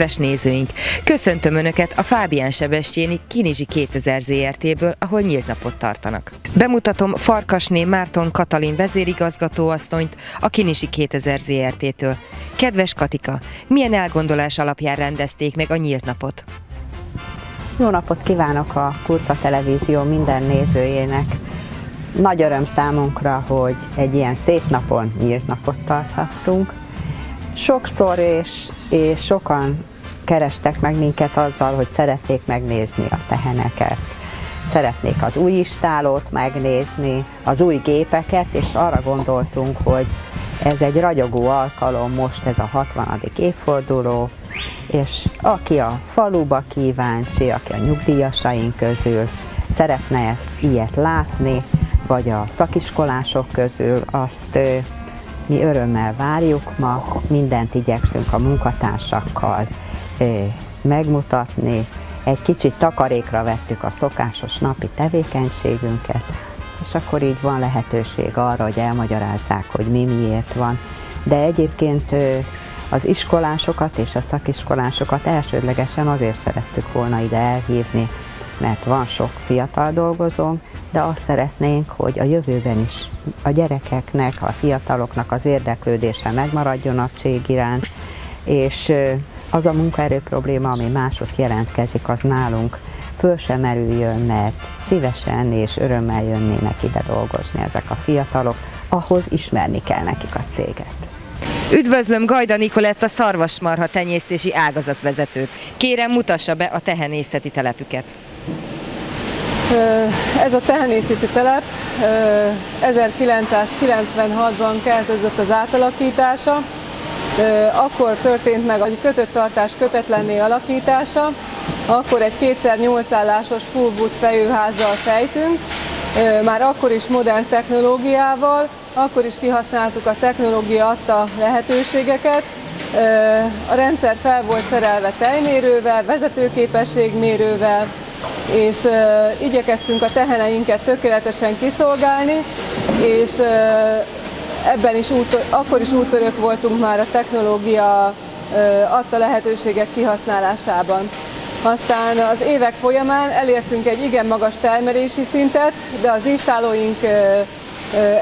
Kedves nézőink, köszöntöm Önöket a Fábián Sebestyéni Kinizsi 2000 ZRT-ből, ahol nyílt napot tartanak. Bemutatom Farkasné Márton Katalin vezérigazgatóasszonyt a Kinizsi 2000 ZRT-től. Kedves Katika, milyen elgondolás alapján rendezték meg a nyílt napot? Jó napot kívánok a Kurca Televízió minden nézőjének! Nagy öröm számunkra, hogy egy ilyen szép napon nyílt napot tarthattunk. Sokszor és, és sokan kerestek meg minket azzal, hogy szeretnék megnézni a teheneket. Szeretnék az új istálót megnézni, az új gépeket, és arra gondoltunk, hogy ez egy ragyogó alkalom, most ez a 60. évforduló, és aki a faluba kíváncsi, aki a nyugdíjasaink közül szeretne ilyet látni, vagy a szakiskolások közül, azt mi örömmel várjuk ma, mindent igyekszünk a munkatársakkal megmutatni, egy kicsit takarékra vettük a szokásos napi tevékenységünket, és akkor így van lehetőség arra, hogy elmagyarázzák, hogy mi miért van. De egyébként az iskolásokat és a szakiskolásokat elsődlegesen azért szerettük volna ide elhívni, mert van sok fiatal dolgozónk, de azt szeretnénk, hogy a jövőben is a gyerekeknek, a fiataloknak az érdeklődése megmaradjon a cég iránt, és az a munkaerő probléma, ami másod jelentkezik, az nálunk föl sem merüljön, mert szívesen és örömmel jönnének ide dolgozni ezek a fiatalok, ahhoz ismerni kell nekik a céget. Üdvözlöm Gajda Nikoletta szarvasmarha tenyésztési ágazatvezetőt. Kérem mutassa be a tehenészeti telepüket. Ez a tehenészeti telep 1996-ban keltőzött az átalakítása, akkor történt meg a kötött tartás kötetlenné alakítása, akkor egy kétszer nyolc állásos fullboot fejőházzal fejtünk, már akkor is modern technológiával, akkor is kihasználtuk a technológia adta lehetőségeket. A rendszer fel volt szerelve tejmérővel, vezetőképességmérővel, és igyekeztünk a teheneinket tökéletesen kiszolgálni, és ebben is út, akkor is úttörők voltunk már a technológia adta lehetőségek kihasználásában. Aztán az évek folyamán elértünk egy igen magas termelési szintet, de az installóink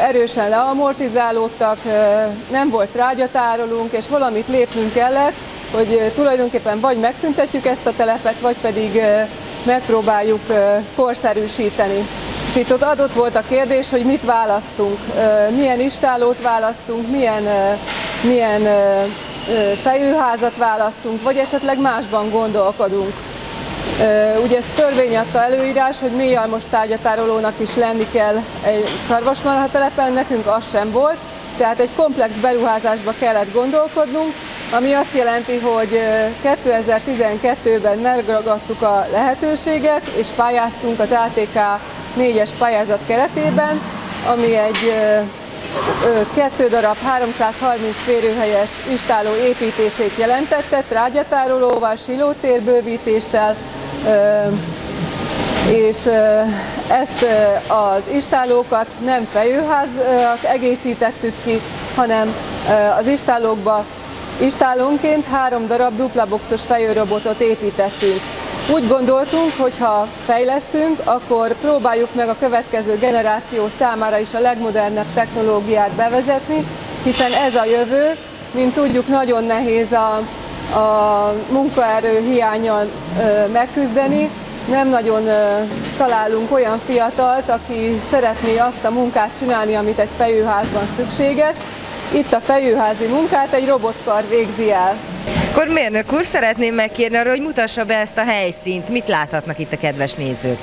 erősen leamortizálódtak, nem volt trágyatárolunk, és valamit lépnünk kellett, hogy tulajdonképpen vagy megszüntetjük ezt a telepet, vagy pedig megpróbáljuk korszerűsíteni. És itt ott adott volt a kérdés, hogy mit választunk, milyen istálót választunk, milyen, milyen fejőházat választunk, vagy esetleg másban gondolkodunk. Ugye ez törvény adta előírás, hogy mélyalmos tárgyatárolónak is lenni kell egy szarvasmarha telepen, nekünk az sem volt, tehát egy komplex beruházásba kellett gondolkodnunk, ami azt jelenti, hogy 2012-ben megragadtuk a lehetőséget, és pályáztunk az ATK 4-es pályázat keretében, ami egy kettő darab 330 férőhelyes istáló építését jelentette, trágyatárolóval, silótérbővítéssel, és ezt az istálókat nem fejőház egészítettük ki, hanem az istálókba istálónként három darab dupla boxos fejőrobotot építettünk. Úgy gondoltunk, hogy ha fejlesztünk, akkor próbáljuk meg a következő generáció számára is a legmodernebb technológiát bevezetni, hiszen ez a jövő, mint tudjuk, nagyon nehéz a, a munkaerő hiányal megküzdeni, nem nagyon találunk olyan fiatalt, aki szeretné azt a munkát csinálni, amit egy fejőházban szükséges. Itt a fejőházi munkát egy robotkar végzi el. Akkor mérnök úr, szeretném megkérni arra, hogy mutassa be ezt a helyszínt. Mit láthatnak itt a kedves nézők?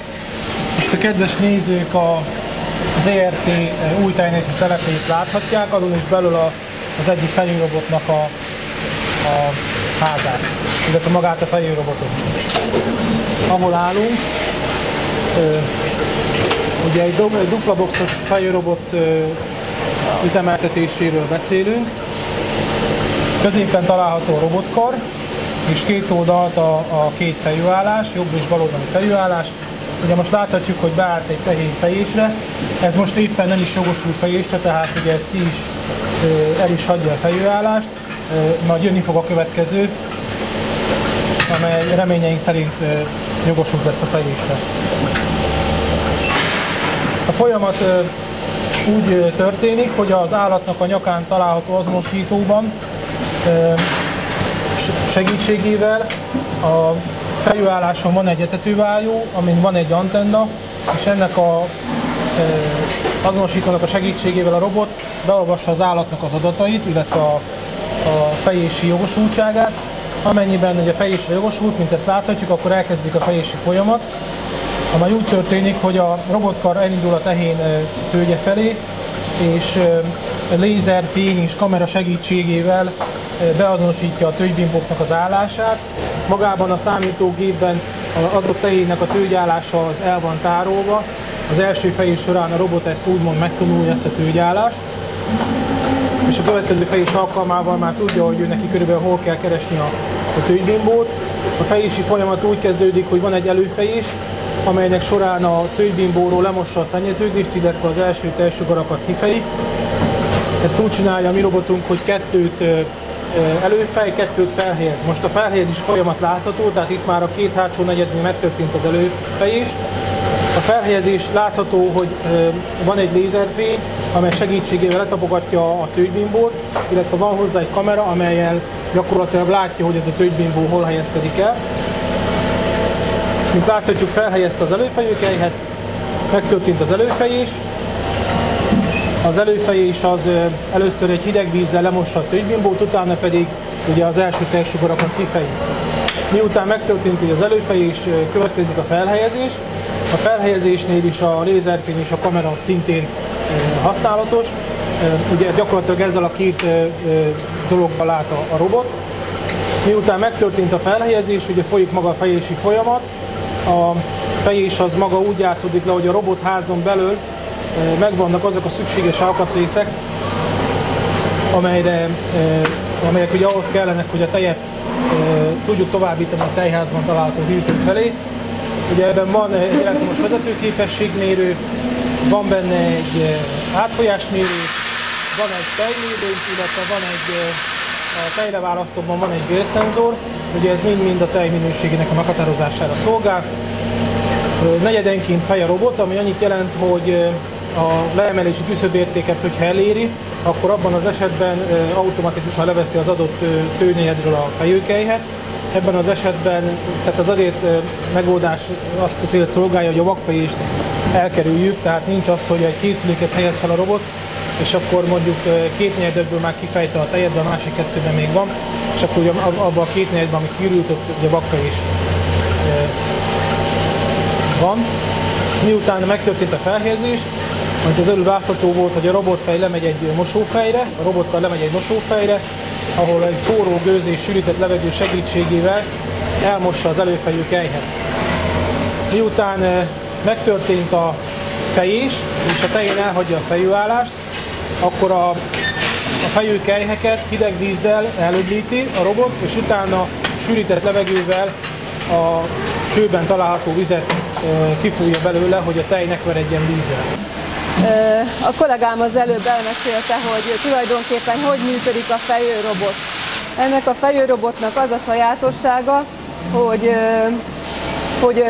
Itt a kedves nézők a, az ERT új tenyészeti telepét láthatják, alul is belül a, az egyik fejőrobotnak a, a házát, illetve magát a fejőrobotot. Ahol állunk, ugye egy dupla boxos fejőrobot üzemeltetéséről beszélünk. Középen található robotkar, és két oldalt a, a két fejőállás, jobb és baloldali fejőállás. Ugye most láthatjuk, hogy beállt egy tehén fejésre, ez most éppen nem is jogosult fejésre, tehát ugye ez ki is, el is hagyja a fejőállást, majd jönni fog a következő, amely reményeink szerint jogosult lesz a fejésre. A folyamat úgy történik, hogy az állatnak a nyakán található azonosítóban segítségével a fejőálláson van egy etetővájú, amin van egy antenna, és ennek a azonosítónak a segítségével a robot beolvassa az állatnak az adatait, illetve a, a fejési jogosultságát. Amennyiben ugye fejésre jogosult, mint ezt láthatjuk, akkor elkezdik a fejési folyamat, amely úgy történik, hogy a robotkar elindul a tehén tőgye felé, és lézer, fény és kamera segítségével beazonosítja a tőgybimbóknak az állását. Magában a számítógépben az adott tehénnek a tőgyállása az el van tárolva. Az első fejés során a robot ezt úgymond megtanulja ezt a tőgyállást, és a következő fejés alkalmával már tudja, hogy ő neki körülbelül hol kell keresni a, a tőgybimbót. A fejési folyamat úgy kezdődik, hogy van egy előfejés, amelynek során a tőgybimbóról lemossa a szennyeződést, illetve az első testsugarakat kifeji. Ezt úgy csinálja a mi robotunk, hogy kettőt előfej, kettőt felhelyez. Most a felhelyezés folyamat látható, tehát itt már a két hátsó negyednél megtörtént az előfejés. A felhelyezés látható, hogy van egy lézerfény, amely segítségével letapogatja a tőgybimbót, illetve van hozzá egy kamera, amelyel gyakorlatilag látja, hogy ez a tőgybimbó hol helyezkedik el. Mint láthatjuk, felhelyezte az előfejőkelyhet, megtörtént az előfejés. Az előfejés az először egy hideg vízzel lemossa a tőgybimbót, utána pedig ugye az első tejsugarakat kifejé. Miután megtörtént az előfejés, következik a felhelyezés. A felhelyezésnél is a lézerfény és a kamera szintén használatos. Ugye gyakorlatilag ezzel a két dologgal lát a robot. Miután megtörtént a felhelyezés, ugye folyik maga a fejési folyamat, a fejés az maga úgy játszódik le, hogy a robotházon belül megvannak azok a szükséges alkatrészek, amelyre, amelyek ugye ahhoz kellenek, hogy a tejet tudjuk továbbítani a tejházban található hűtő felé. Ugye ebben van egy elektromos vezetőképességmérő, van benne egy átfolyásmérő, van egy tejmérő, illetve van egy a tejleválasztóban van egy vérszenzor, ugye ez mind-mind a tej minőségének a meghatározására szolgál. Negyedenként fej a robot, ami annyit jelent, hogy a leemelési küszöbértéket, hogyha eléri, akkor abban az esetben automatikusan leveszi az adott tőnyegyedről a fejőkelyhet. Ebben az esetben, tehát az azért megoldás azt a célt szolgálja, hogy a vakfejést elkerüljük, tehát nincs az, hogy egy készüléket helyez fel a robot, és akkor mondjuk két negyedből már kifejte a tejet, de a másik kettőben még van, és akkor ugye abban a két negyedben, ami kiürült, ott ugye vakfej is van. Miután megtörtént a felhelyezés, amit az előbb látható volt, hogy a robotfej lemegy egy mosófejre, a robotkar lemegy egy mosófejre, ahol egy forró gőz és sűrített levegő segítségével elmossa az előfejű kejhet. Miután megtörtént a fejés, és a tején elhagyja a fejőállást, akkor a, a fejőkelyheket hideg vízzel elöblíti a robot, és utána sűrített levegővel a csőben található vizet kifújja belőle, hogy a tej ne veredjen vízzel. A kollégám az előbb elmesélte, hogy tulajdonképpen hogy működik a fejőrobot. Ennek a fejőrobotnak az a sajátossága, hogy, hogy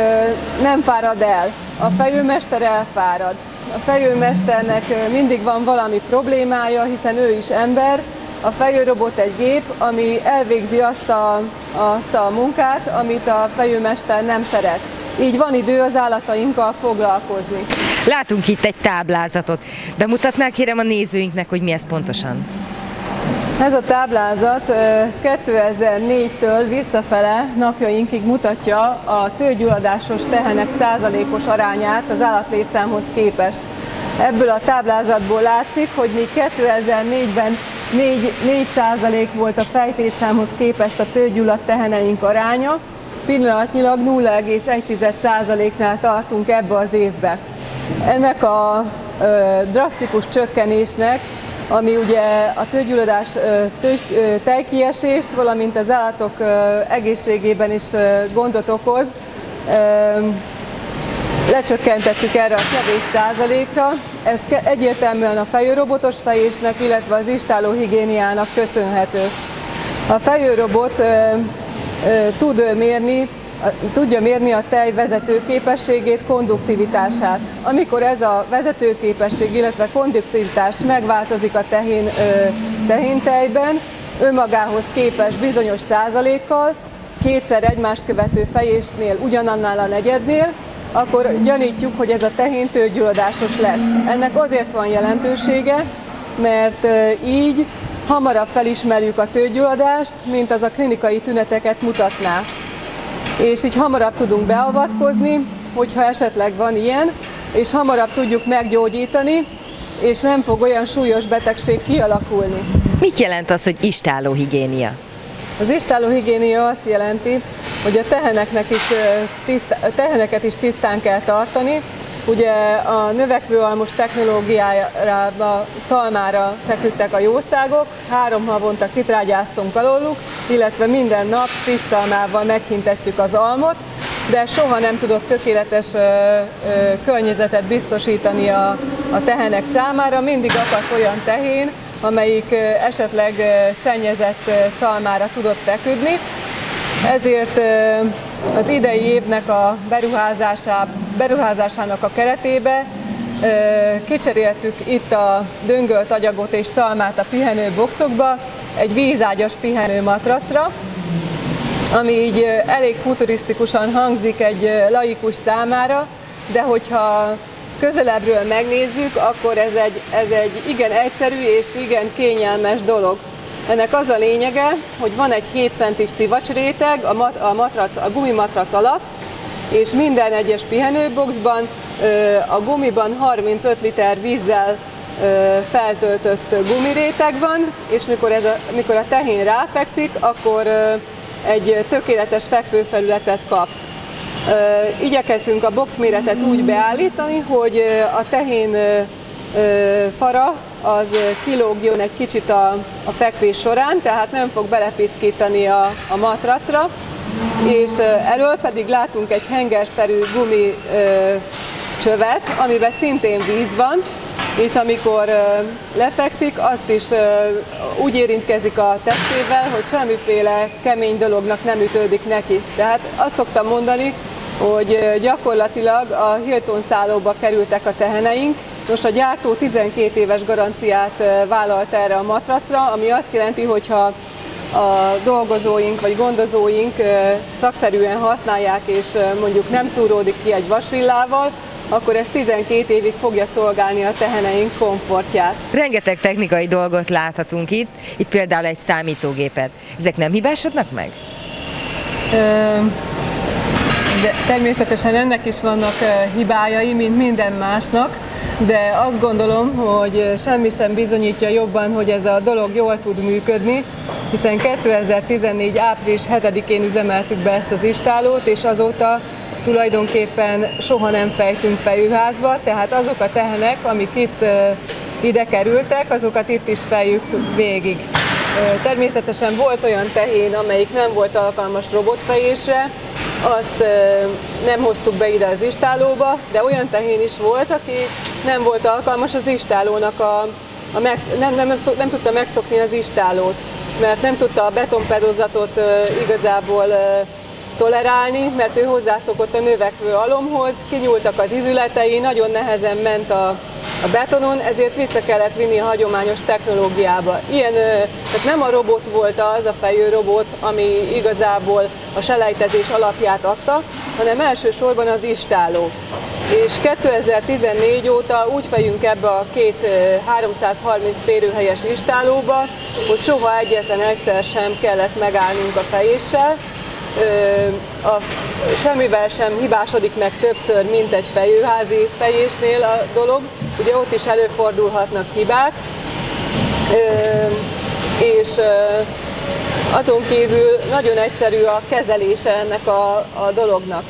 nem fárad el. A fejőmester elfárad. A fejőmesternek mindig van valami problémája, hiszen ő is ember. A fejőrobot egy gép, ami elvégzi azt a, azt a munkát, amit a fejőmester nem szeret. Így van idő az állatainkkal foglalkozni. Látunk itt egy táblázatot. Bemutatnál kérem a nézőinknek, hogy mi ez pontosan? Ez a táblázat 2004-től visszafele napjainkig mutatja a tőgyulladásos tehenek százalékos arányát az állatlétszámhoz képest. Ebből a táblázatból látszik, hogy még 2004-ben 4, 4 volt a fejtlétszámhoz képest a tőgyulladt teheneink aránya, pillanatnyilag 0,1%-nál tartunk ebbe az évbe. Ennek a drasztikus csökkenésnek ami ugye a tőgyulladás tejkiesést, valamint az állatok egészségében is gondot okoz. Lecsökkentettük erre a kevés százalékra. Ez egyértelműen a fejőrobotos fejésnek, illetve az istáló higiéniának köszönhető. A fejőrobot tud mérni tudja mérni a tej vezető képességét, konduktivitását. Amikor ez a vezetőképesség, illetve konduktivitás megváltozik a tehén, tehéntejben, önmagához képes bizonyos százalékkal, kétszer egymást követő fejésnél ugyanannál a negyednél, akkor gyanítjuk, hogy ez a tehén tőgyulladásos lesz. Ennek azért van jelentősége, mert így hamarabb felismerjük a tőgyulladást, mint az a klinikai tüneteket mutatná. És így hamarabb tudunk beavatkozni, hogyha esetleg van ilyen, és hamarabb tudjuk meggyógyítani, és nem fog olyan súlyos betegség kialakulni. Mit jelent az, hogy istálóhigiénia? Az istálóhigiénia azt jelenti, hogy a teheneknek is, tiszt, teheneket is tisztán kell tartani. Ugye a növekvő almos technológiára, szalmára feküdtek a jószágok, három havonta kitrágyáztunk alóluk, illetve minden nap friss szalmával meghintettük az almot, de soha nem tudott tökéletes ö, ö, környezetet biztosítani a, a tehenek számára. Mindig akadt olyan tehén, amelyik ö, esetleg ö, szennyezett ö, szalmára tudott feküdni. Ezért ö, az idei évnek a beruházásának a keretébe kicseréltük itt a döngölt agyagot és szalmát a pihenő boxokba egy vízágyas pihenő matracra, ami így elég futurisztikusan hangzik egy laikus számára, de hogyha közelebbről megnézzük, akkor ez egy, ez egy igen egyszerű és igen kényelmes dolog. Ennek az a lényege, hogy van egy 7 centis szivacsréteg a, mat, a, matrac, a gumimatrac alatt, és minden egyes pihenőboxban a gumiban 35 liter vízzel feltöltött gumiréteg van, és mikor, ez a, mikor a tehén ráfekszik, akkor egy tökéletes fekvőfelületet kap. Igyekezünk a box méretet úgy beállítani, hogy a tehén fara az kilógjon egy kicsit a, a fekvés során, tehát nem fog belepiszkítani a, a matracra, és elől pedig látunk egy hengerszerű gumi csövet, amiben szintén víz van, és amikor lefekszik, azt is úgy érintkezik a testével, hogy semmiféle kemény dolognak nem ütődik neki. Tehát azt szoktam mondani, hogy gyakorlatilag a Hilton szállóba kerültek a teheneink, Nos, a gyártó 12 éves garanciát vállalt erre a matracra, ami azt jelenti, hogy ha a dolgozóink vagy gondozóink szakszerűen használják, és mondjuk nem szúródik ki egy vasvillával, akkor ez 12 évig fogja szolgálni a teheneink komfortját. Rengeteg technikai dolgot láthatunk itt, itt például egy számítógépet. Ezek nem hibásodnak meg? De természetesen ennek is vannak hibájai, mint minden másnak, de azt gondolom, hogy semmi sem bizonyítja jobban, hogy ez a dolog jól tud működni, hiszen 2014. április 7-én üzemeltük be ezt az istálót, és azóta tulajdonképpen soha nem fejtünk fejűházba, tehát azok a tehenek, amik itt ide kerültek, azokat itt is fejjük végig. Természetesen volt olyan tehén, amelyik nem volt alkalmas robotfejésre, azt nem hoztuk be ide az istálóba, de olyan tehén is volt, aki nem volt alkalmas az istálónak a, a meg, nem, nem, nem, nem tudta megszokni az istálót, mert nem tudta a betonpedozatot igazából tolerálni, mert ő hozzászokott a növekvő alomhoz, kinyúltak az izületei, nagyon nehezen ment a, a betonon, ezért vissza kellett vinni a hagyományos technológiába. Ilyen, tehát nem a robot volt az, a fejő robot, ami igazából a selejtezés alapját adta, hanem elsősorban az istáló. És 2014 óta úgy fejünk ebbe a két 330 férőhelyes istálóba, hogy soha egyetlen egyszer sem kellett megállnunk a fejéssel, a, semmivel sem hibásodik meg többször, mint egy fejőházi fejésnél a dolog. Ugye ott is előfordulhatnak hibák, és azon kívül nagyon egyszerű a kezelése ennek a, a dolognak.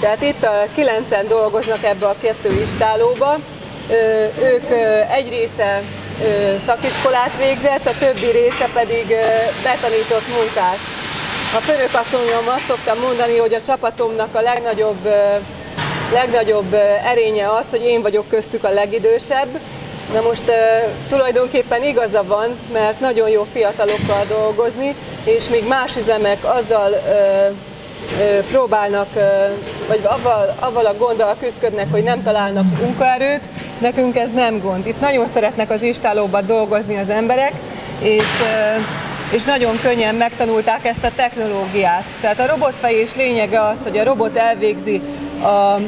Tehát itt a kilencen dolgoznak ebbe a kettő istálóba, ők egy része szakiskolát végzett, a többi része pedig betanított munkás. A főnökasszonyom azt szoktam mondani, hogy a csapatomnak a legnagyobb, legnagyobb erénye az, hogy én vagyok köztük a legidősebb, Na most tulajdonképpen igaza van, mert nagyon jó fiatalokkal dolgozni, és még más üzemek azzal próbálnak, vagy avval, avval a gonddal küzdködnek, hogy nem találnak munkaerőt, nekünk ez nem gond. Itt nagyon szeretnek az istálóban dolgozni az emberek, és, és nagyon könnyen megtanulták ezt a technológiát. Tehát a robotfejés lényege az, hogy a robot elvégzi a,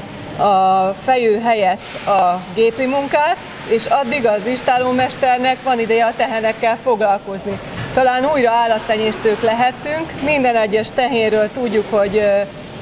a fejő helyett a gépi munkát, és addig az istálómesternek van ideje a tehenekkel foglalkozni. Talán újra állattenyésztők lehettünk, minden egyes tehénről tudjuk, hogy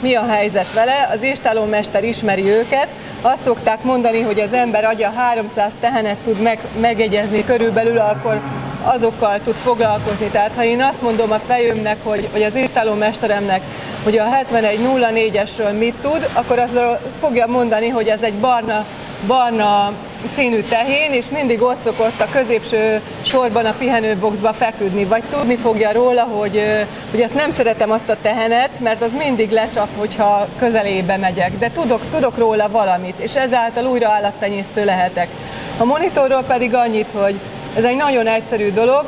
mi a helyzet vele, az istálómester ismeri őket, azt szokták mondani, hogy az ember agya 300 tehenet tud meg, megegyezni körülbelül, akkor azokkal tud foglalkozni. Tehát ha én azt mondom a fejőmnek, hogy, vagy az istálómesteremnek, hogy a 7104-esről mit tud, akkor az fogja mondani, hogy ez egy barna, barna színű tehén, és mindig ott szokott a középső sorban a pihenőboxba feküdni, vagy tudni fogja róla, hogy, hogy ezt nem szeretem azt a tehenet, mert az mindig lecsap, hogyha közelébe megyek, de tudok, tudok róla valamit, és ezáltal újra állattenyésztő lehetek. A monitorról pedig annyit, hogy ez egy nagyon egyszerű dolog,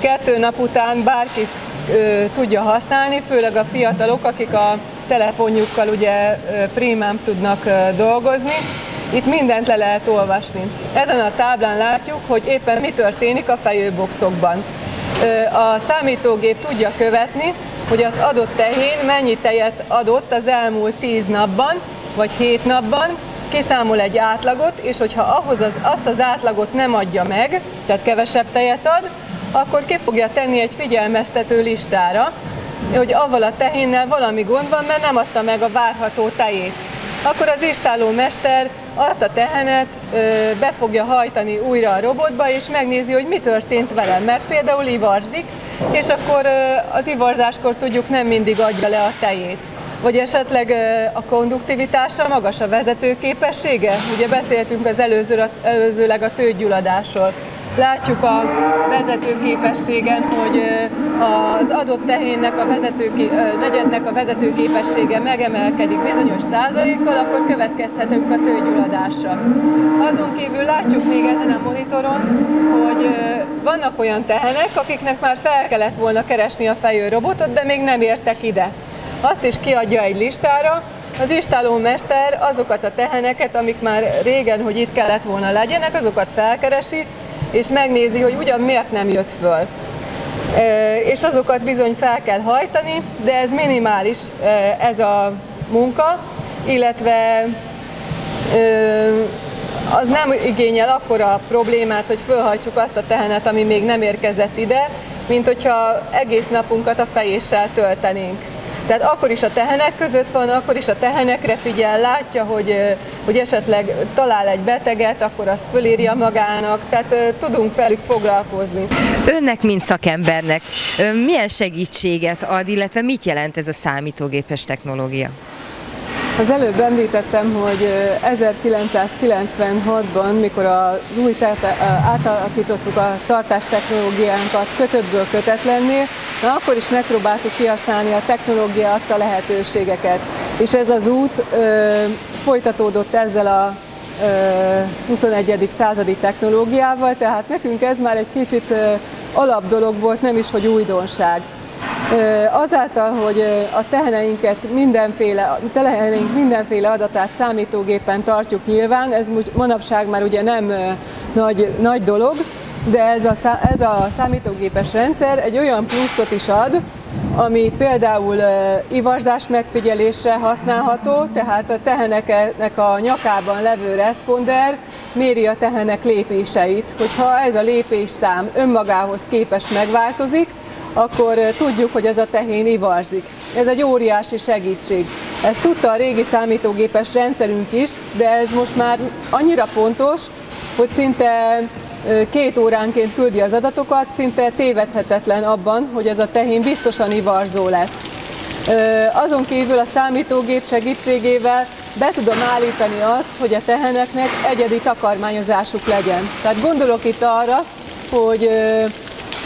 kettő nap után bárki ö, tudja használni, főleg a fiatalok, akik a telefonjukkal ugye primám tudnak ö, dolgozni, itt mindent le lehet olvasni. Ezen a táblán látjuk, hogy éppen mi történik a fejőboxokban. A számítógép tudja követni, hogy az adott tehén mennyi tejet adott az elmúlt 10 napban, vagy 7 napban, kiszámol egy átlagot, és hogyha ahhoz az, azt az átlagot nem adja meg, tehát kevesebb tejet ad, akkor ki fogja tenni egy figyelmeztető listára, hogy avval a tehénnel valami gond van, mert nem adta meg a várható tejét. Akkor az istáló mester azt a tehenet be fogja hajtani újra a robotba, és megnézi, hogy mi történt vele, mert például ivarzik, és akkor az ivarzáskor tudjuk nem mindig adja le a tejét. Vagy esetleg a konduktivitása magas, a vezetőképessége? Ugye beszéltünk az előző, előzőleg a tőgyulladásról. Látjuk a vezetőképességen, hogy az adott tehénnek a vezető, negyednek a vezetőképessége megemelkedik bizonyos százalékkal, akkor következhetünk a tőgyulladásra. Azon kívül látjuk még ezen a monitoron, hogy vannak olyan tehenek, akiknek már fel kellett volna keresni a fejőrobotot, de még nem értek ide. Azt is kiadja egy listára, az istálómester azokat a teheneket, amik már régen, hogy itt kellett volna legyenek, azokat felkeresi, és megnézi, hogy ugyan miért nem jött föl. És azokat bizony fel kell hajtani, de ez minimális ez a munka, illetve az nem igényel akkora problémát, hogy fölhajtsuk azt a tehenet, ami még nem érkezett ide, mint hogyha egész napunkat a fejéssel töltenénk. Tehát akkor is a tehenek között van, akkor is a tehenekre figyel, látja, hogy, hogy esetleg talál egy beteget, akkor azt fölírja magának, tehát tudunk velük foglalkozni. Önnek, mint szakembernek, milyen segítséget ad, illetve mit jelent ez a számítógépes technológia? Az előbb említettem, hogy 1996-ban, mikor az új terte, átalakítottuk a tartás technológiánkat kötöttből kötetlennél, na akkor is megpróbáltuk kihasználni a technológia adta lehetőségeket. És ez az út ö, folytatódott ezzel a ö, 21. századi technológiával, tehát nekünk ez már egy kicsit alap dolog volt, nem is, hogy újdonság. Azáltal, hogy a teheneinket mindenféle, teheneink mindenféle adatát számítógépen tartjuk nyilván, ez manapság már ugye nem nagy, nagy dolog, de ez a, ez a számítógépes rendszer egy olyan pluszot is ad, ami például ivarzás megfigyelésre használható, tehát a teheneknek a nyakában levő responder méri a tehenek lépéseit. Hogyha ez a lépésszám önmagához képes megváltozik, akkor tudjuk, hogy ez a tehén ivarzik. Ez egy óriási segítség. Ezt tudta a régi számítógépes rendszerünk is, de ez most már annyira pontos, hogy szinte két óránként küldi az adatokat, szinte tévedhetetlen abban, hogy ez a tehén biztosan ivarzó lesz. Azon kívül a számítógép segítségével be tudom állítani azt, hogy a teheneknek egyedi takarmányozásuk legyen. Tehát gondolok itt arra, hogy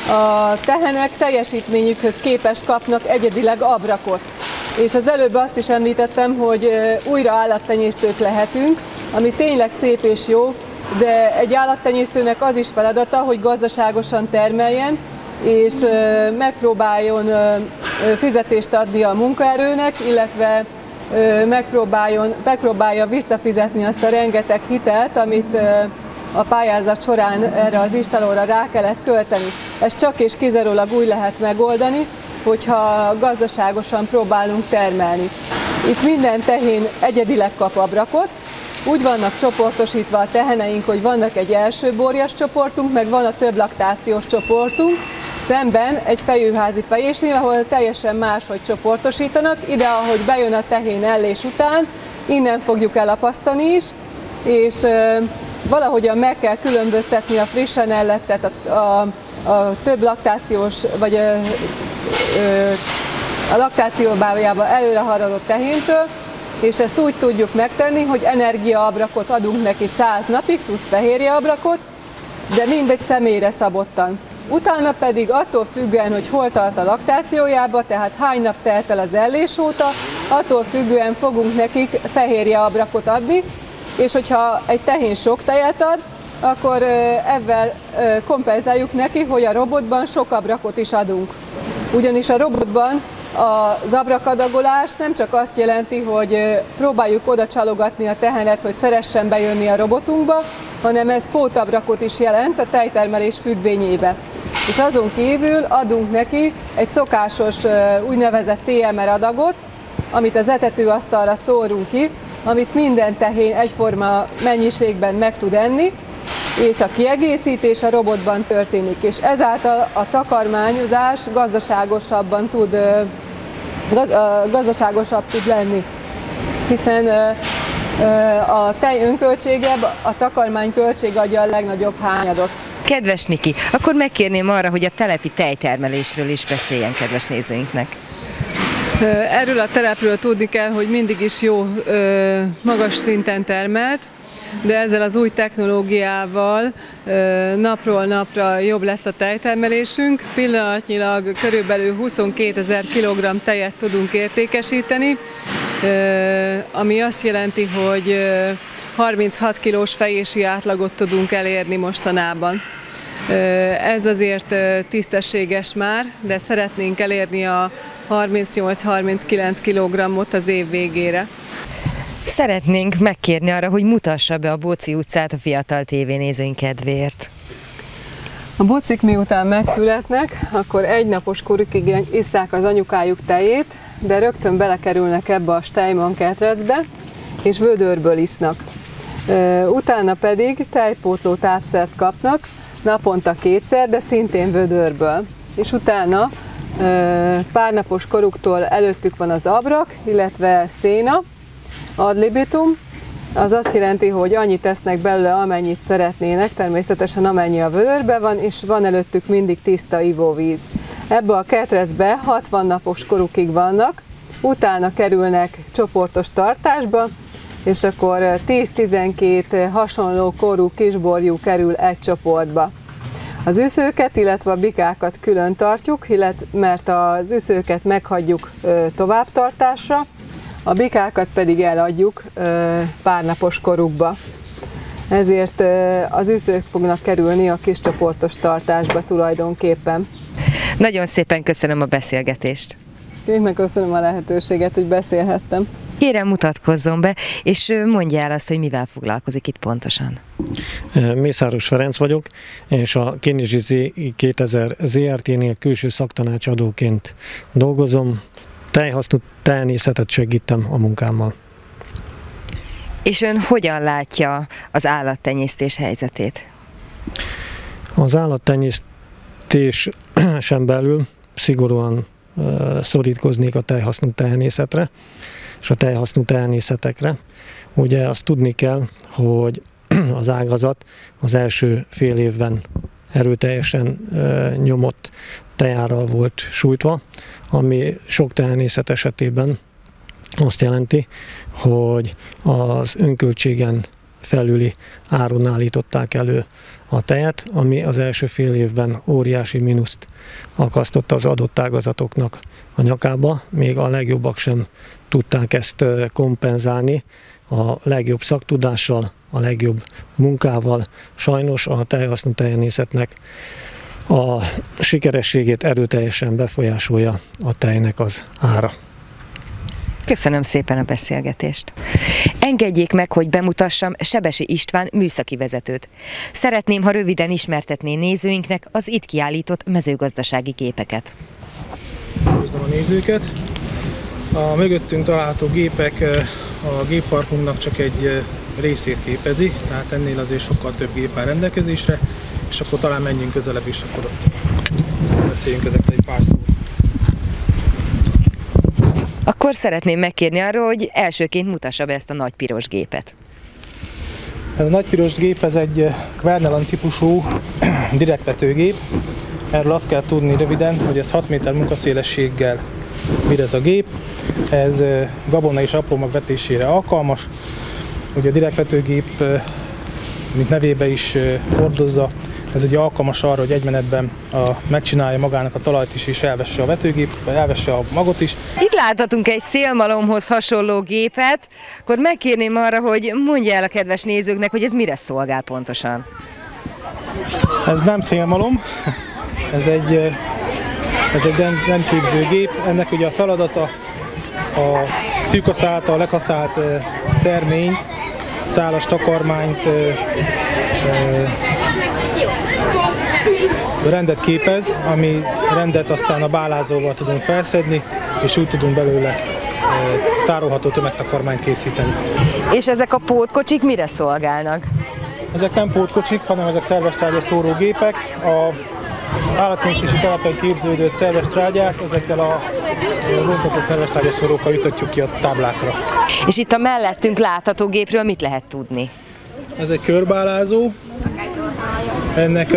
a tehenek teljesítményükhöz képest kapnak egyedileg abrakot. És az előbb azt is említettem, hogy újra állattenyésztők lehetünk, ami tényleg szép és jó, de egy állattenyésztőnek az is feladata, hogy gazdaságosan termeljen, és megpróbáljon fizetést adni a munkaerőnek, illetve megpróbáljon, megpróbálja visszafizetni azt a rengeteg hitelt, amit a pályázat során erre az istálóra rá kellett költeni. Ez csak és kizárólag úgy lehet megoldani, hogyha gazdaságosan próbálunk termelni. Itt minden tehén egyedileg kap abrakot, úgy vannak csoportosítva a teheneink, hogy vannak egy első borjas csoportunk, meg van a több laktációs csoportunk, szemben egy fejőházi fejésnél, ahol teljesen máshogy csoportosítanak. Ide, ahogy bejön a tehén ellés után, innen fogjuk elapasztani is, és valahogyan meg kell különböztetni a frissen ellettet a, a, a több laktációs, vagy a, a laktációbájába előre haradott tehéntől, és ezt úgy tudjuk megtenni, hogy energiaabrakot adunk neki 100 napig, plusz fehérjeabrakot, de mindegy személyre szabottan. Utána pedig attól függően, hogy hol tart a laktációjába, tehát hány nap telt el az ellés óta, attól függően fogunk nekik fehérjeabrakot adni, és hogyha egy tehén sok tejet ad, akkor ebben kompenzáljuk neki, hogy a robotban sok abrakot is adunk. Ugyanis a robotban az abrakadagolás nem csak azt jelenti, hogy próbáljuk oda csalogatni a tehenet, hogy szeressen bejönni a robotunkba, hanem ez pótabrakot is jelent a tejtermelés függvényébe. És azon kívül adunk neki egy szokásos úgynevezett TMR adagot, amit az etetőasztalra szórunk ki, amit minden tehén egyforma mennyiségben meg tud enni, és a kiegészítés a robotban történik, és ezáltal a takarmányozás gazdaságosabban tud, gaz, gazdaságosabb tud lenni, hiszen a tej önköltsége, a takarmány költség adja a legnagyobb hányadot. Kedves Niki, akkor megkérném arra, hogy a telepi tejtermelésről is beszéljen kedves nézőinknek. Erről a telepről tudni kell, hogy mindig is jó, magas szinten termelt, de ezzel az új technológiával napról napra jobb lesz a tejtermelésünk. Pillanatnyilag körülbelül 22 ezer kg tejet tudunk értékesíteni, ami azt jelenti, hogy 36 kilós fejési átlagot tudunk elérni mostanában. Ez azért tisztességes már, de szeretnénk elérni a 38-39 kg az év végére. Szeretnénk megkérni arra, hogy mutassa be a Bóci utcát a fiatal tévénézőink kedvéért. A bocik miután megszületnek, akkor egy napos korukig isszák az anyukájuk tejét, de rögtön belekerülnek ebbe a Steinman ketrecbe, és vödörből isznak. Utána pedig tejpótló tápszert kapnak, naponta kétszer, de szintén vödörből. És utána pár napos koruktól előttük van az abrak, illetve széna, ad libitum, az azt jelenti, hogy annyit tesznek belőle, amennyit szeretnének, természetesen amennyi a vödörbe van, és van előttük mindig tiszta ivóvíz. Ebbe a ketrecbe 60 napos korukig vannak, utána kerülnek csoportos tartásba, és akkor 10-12 hasonló korú kisborjú kerül egy csoportba. Az üszőket, illetve a bikákat külön tartjuk, illetve, mert az üszőket meghagyjuk továbbtartásra, a bikákat pedig eladjuk pár napos korukba. Ezért az üszők fognak kerülni a kis csoportos tartásba tulajdonképpen. Nagyon szépen köszönöm a beszélgetést. Én meg köszönöm a lehetőséget, hogy beszélhettem. Kérem mutatkozzon be, és mondja el azt, hogy mivel foglalkozik itt pontosan. Mészáros Ferenc vagyok, és a Kinizsi 2000 ZRT-nél külső szaktanácsadóként dolgozom. Teljhasznú tehenészetet segítem a munkámmal. És ön hogyan látja az állattenyésztés helyzetét? Az állattenyésztésen belül szigorúan szorítkoznék a teljhasznú tehenészetre és a teljhasznú tehenészetekre. Ugye azt tudni kell, hogy az ágazat az első fél évben erőteljesen nyomott tejárral volt sújtva, ami sok tehenészet esetében azt jelenti, hogy az önköltségen felüli áron állították elő a tejet, ami az első fél évben óriási mínuszt akasztott az adott ágazatoknak a nyakába, még a legjobbak sem tudták ezt kompenzálni, a legjobb szaktudással, a legjobb munkával. Sajnos a teljhasznú tejenészetnek a sikerességét erőteljesen befolyásolja a tejnek az ára. Köszönöm szépen a beszélgetést. Engedjék meg, hogy bemutassam Sebesi István műszaki vezetőt. Szeretném, ha röviden ismertetné nézőinknek az itt kiállított mezőgazdasági gépeket. Köszönöm a nézőket. A mögöttünk található gépek a gépparkunknak csak egy részét képezi, tehát ennél azért sokkal több gép áll rendelkezésre, és akkor talán menjünk közelebb is, akkor ott beszéljünk ezekre egy pár szót. Akkor szeretném megkérni arról, hogy elsőként mutassa be ezt a nagy piros gépet. Ez a nagy piros gép, ez egy Quernelan típusú direktvetőgép. Erről azt kell tudni röviden, hogy ez 6 méter munkaszélességgel bír ez a gép. Ez gabona és apró vetésére alkalmas. Ugye a direktvetőgép, mint nevébe is hordozza, ez ugye alkalmas arra, hogy egy menetben a, megcsinálja magának a talajt is, és elvesse a vetőgép, elvesse a magot is. Itt láthatunk egy szélmalomhoz hasonló gépet, akkor megkérném arra, hogy mondja el a kedves nézőknek, hogy ez mire szolgál pontosan. Ez nem szélmalom, ez egy, ez egy rendképző gép. Ennek ugye a feladata a fűkaszálta, a lekaszált terményt, szálas takarmányt rendet képez, ami rendet aztán a bálázóval tudunk felszedni, és úgy tudunk belőle eh, tárolható tömegtakarmányt készíteni. És ezek a pótkocsik mire szolgálnak? Ezek nem pótkocsik, hanem ezek szerves tárgya gépek. A állattenyésztési telepen képződő szerves trágyák, ezekkel a rontatott szerves tárgya szórókkal ütöttjük ki a táblákra. És itt a mellettünk látható gépről mit lehet tudni? Ez egy körbálázó, ennek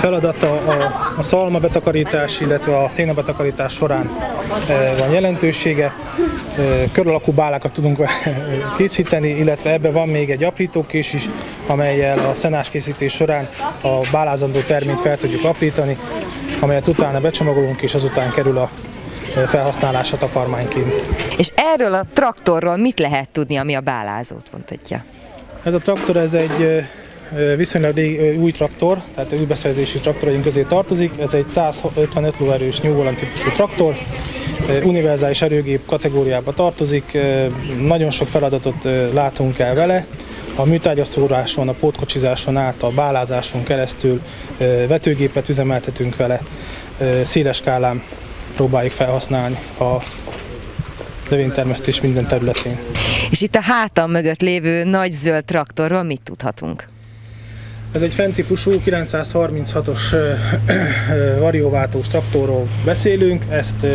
feladata a, a szalma betakarítás, illetve a széna betakarítás során van jelentősége. Kör alakú bálákat tudunk készíteni, illetve ebben van még egy aprítókés is, amelyel a szenás készítés során a bálázandó terményt fel tudjuk aprítani, amelyet utána becsomagolunk, és azután kerül a felhasználása takarmányként. És erről a traktorról mit lehet tudni, ami a bálázót vontatja? Ez a traktor ez egy viszonylag új traktor, tehát új beszerzési traktoraink közé tartozik. Ez egy 155 lóerős New Holland típusú traktor, univerzális erőgép kategóriába tartozik, nagyon sok feladatot látunk el vele, a műtárgyaszóráson, a pótkocsizáson át, a bálázáson keresztül vetőgépet üzemeltetünk vele, széles skálán próbáljuk felhasználni a növénytermesztés minden területén. És itt a hátam mögött lévő nagy zöld traktorról mit tudhatunk? Ez egy fenntípusú 936-os varióváltós traktorról beszélünk, ezt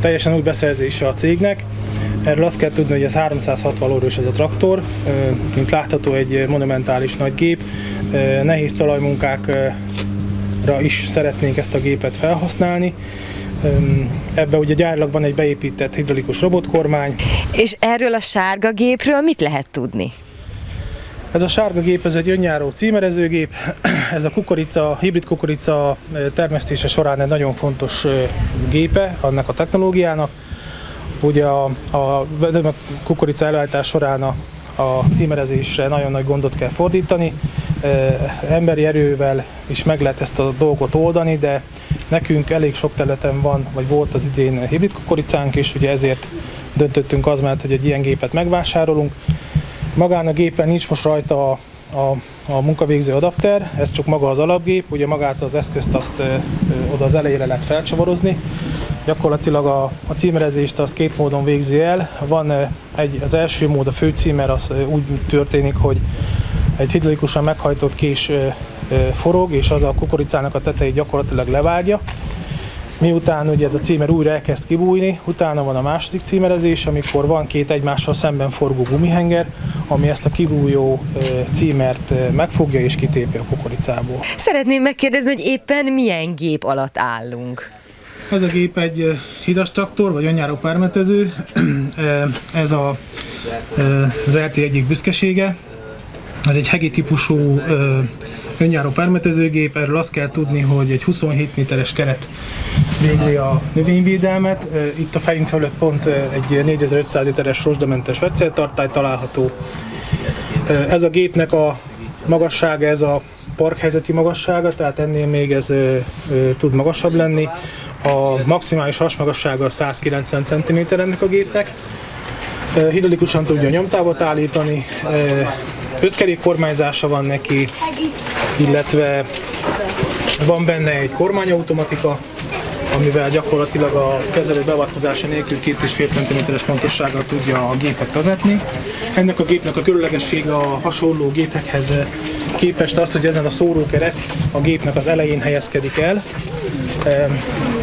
teljesen új beszerzése a cégnek. Erről azt kell tudni, hogy ez 360 lóerős ez a traktor, mint látható egy monumentális nagy gép. Nehéz talajmunkákra is szeretnénk ezt a gépet felhasználni. Ebben ugye gyárilag van egy beépített hidraulikus robotkormány. És erről a sárga gépről mit lehet tudni? Ez a sárga gép, ez egy önjáró címerezőgép, ez a kukorica, hibrid kukorica termesztése során egy nagyon fontos gépe annak a technológiának. Ugye a, a kukorica előállítás során a, a címerezésre nagyon nagy gondot kell fordítani. Emberi erővel is meg lehet ezt a dolgot oldani, de nekünk elég sok területen van, vagy volt az idén hibrid kukoricánk, és ugye ezért döntöttünk az mert, hogy egy ilyen gépet megvásárolunk. Magán a gépen nincs most rajta a, a, a munkavégző adapter, ez csak maga az alapgép, ugye magát az eszközt azt ö, ö, oda az elejére lehet felcsavarozni. Gyakorlatilag a, a címerezést az két módon végzi el. Van egy, az első mód, a fő címer, az úgy történik, hogy egy hidraulikusan meghajtott kés forog, és az a kukoricának a tetejét gyakorlatilag levágja. Miután ugye ez a címer újra elkezd kibújni, utána van a második címerezés, amikor van két egymással szemben forgó gumihenger, ami ezt a kibújó címert megfogja és kitépi a kukoricából. Szeretném megkérdezni, hogy éppen milyen gép alatt állunk? Ez a gép egy hidas traktor, vagy önjáró permetező. Ez a, az RT egyik büszkesége. Ez egy hegi típusú önjáró permetezőgép, erről azt kell tudni, hogy egy 27 méteres keret végzi a növényvédelmet. Itt a fejünk fölött pont egy 4500 literes rozsdamentes vegyszertartály található. Ez a gépnek a magassága, ez a parkhelyzeti magassága, tehát ennél még ez ö, ö, tud magasabb lenni. A maximális hasmagassága 190 cm ennek a gépnek. Hidrolikusan tudja nyomtávot állítani, összkerék kormányzása van neki, illetve van benne egy kormányautomatika, amivel gyakorlatilag a kezelő beavatkozása nélkül 2,5 cm-es pontossággal tudja a gépet vezetni. Ennek a gépnek a különlegessége a hasonló gépekhez képest az, hogy ezen a szórókeret a gépnek az elején helyezkedik el.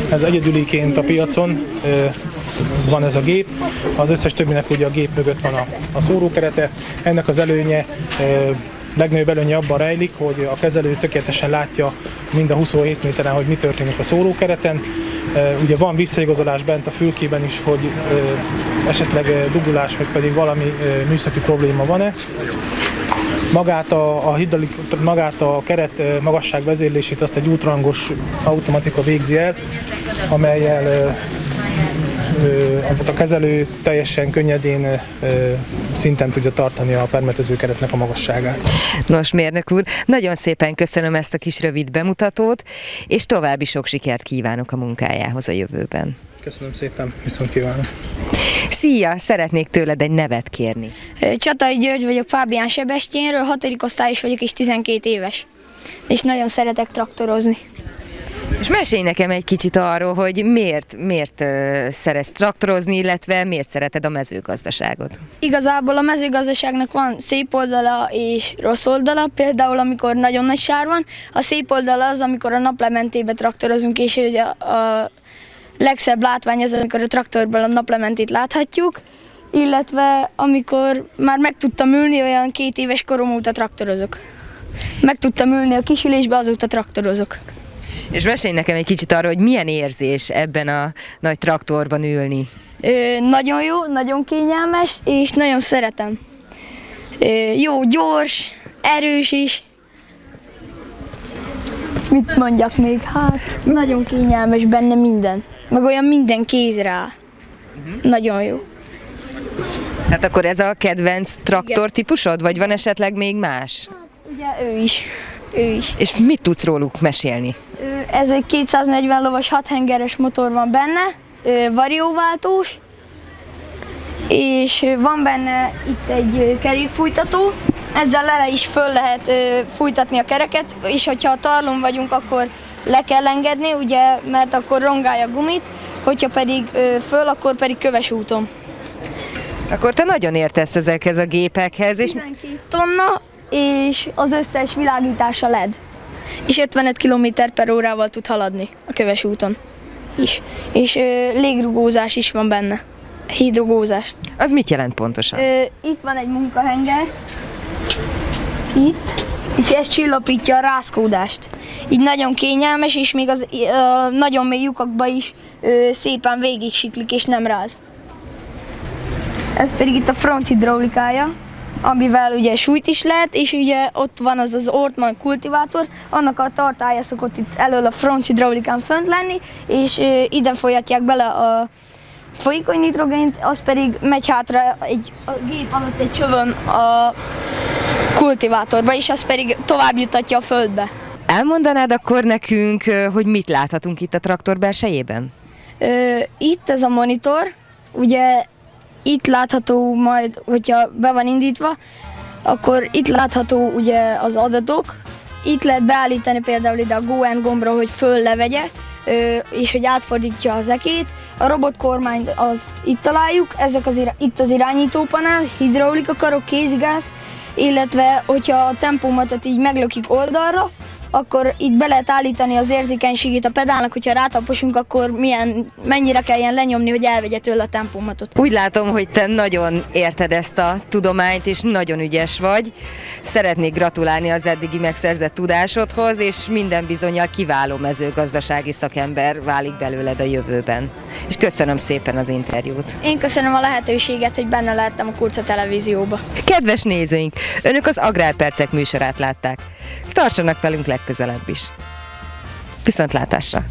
Ez egyedüliként a piacon van ez a gép, az összes többinek ugye a gép mögött van a, szórókerete. Ennek az előnye legnagyobb előnye abban rejlik, hogy a kezelő tökéletesen látja mind a 27 méteren, hogy mi történik a szórókereten. Ugye van visszaigazolás bent a fülkében is, hogy esetleg dugulás, vagy pedig valami műszaki probléma van-e. Magát a, a, hidrolik, magát a keret magasság vezérlését azt egy ultrangos automatika végzi el, amelyel a kezelő teljesen könnyedén szinten tudja tartani a permetező keretnek a magasságát. Nos, mérnök úr, nagyon szépen köszönöm ezt a kis rövid bemutatót, és további sok sikert kívánok a munkájához a jövőben. Köszönöm szépen, viszont kívánok. Szia, szeretnék tőled egy nevet kérni. Csatai György vagyok, Fábián Sebestyénről, hatodik osztályos vagyok és 12 éves. És nagyon szeretek traktorozni. És mesélj nekem egy kicsit arról, hogy miért, miért szeretsz traktorozni, illetve miért szereted a mezőgazdaságot? Igazából a mezőgazdaságnak van szép oldala és rossz oldala, például amikor nagyon nagy sár van. A szép oldala az, amikor a naplementébe traktorozunk, és a, a legszebb látvány az, amikor a traktorból a naplementét láthatjuk, illetve amikor már meg tudtam ülni, olyan két éves korom óta traktorozok. Meg tudtam ülni a kisülésbe, azóta traktorozok. És mesélj nekem egy kicsit arról, hogy milyen érzés ebben a nagy traktorban ülni. Ö, nagyon jó, nagyon kényelmes, és nagyon szeretem. Ö, jó, gyors, erős is. Mit mondjak még? Hát, nagyon kényelmes benne minden. Meg olyan minden kézre áll. Uh-huh. Nagyon jó. Hát akkor ez a kedvenc traktor típusod, vagy van esetleg még más? Ugye ő is. Ő is. És mit tudsz róluk mesélni? Ez egy 240 lovas 6 hengeres motor van benne, varióváltós, és van benne itt egy kerékfújtató, ezzel le is föl lehet fújtatni a kereket, és hogyha a tarlon vagyunk, akkor le kell engedni, ugye, mert akkor rongálja a gumit, hogyha pedig föl, akkor pedig köves úton. Akkor te nagyon értesz ezekhez a gépekhez. És... 12 tonna, és az összes világítása LED. És 55 km per órával tud haladni a köves úton is. És ö, légrugózás is van benne. Hidrogózás. Az mit jelent pontosan? Ö, itt van egy munkahenger. Itt. És ez csillapítja a rázkódást. Így nagyon kényelmes, és még az ö, nagyon mély lyukakba is ö, szépen végig siklik, és nem ráz. Ez pedig itt a front hidraulikája amivel ugye súlyt is lehet, és ugye ott van az az Ortman kultivátor, annak a tartája szokott itt elől a front hidraulikán fönt lenni, és ide folyatják bele a folyékony nitrogént, az pedig megy hátra egy a gép alatt egy csövön a kultivátorba, és az pedig tovább jutatja a földbe. Elmondanád akkor nekünk, hogy mit láthatunk itt a traktor belsejében? Itt ez a monitor, ugye itt látható majd, hogyha be van indítva, akkor itt látható ugye az adatok. Itt lehet beállítani például ide a Go and gombra, hogy föl levegye, és hogy átfordítja az ekét. A robotkormányt azt itt találjuk, ezek az itt az irányítópanel, hidraulika karok, kézigáz, illetve hogyha a tempómatot így meglökik oldalra, akkor itt be lehet állítani az érzékenységét a pedálnak, hogyha rátaposunk, akkor milyen, mennyire kelljen lenyomni, hogy elvegye tőle a tempómatot. Úgy látom, hogy te nagyon érted ezt a tudományt, és nagyon ügyes vagy. Szeretnék gratulálni az eddigi megszerzett tudásodhoz, és minden bizonyal kiváló mezőgazdasági szakember válik belőled a jövőben. És köszönöm szépen az interjút. Én köszönöm a lehetőséget, hogy benne lehettem a Kurca televízióba. Kedves nézőink, önök az Agrárpercek műsorát látták. Tartsanak velünk legközelebb is. Viszontlátásra!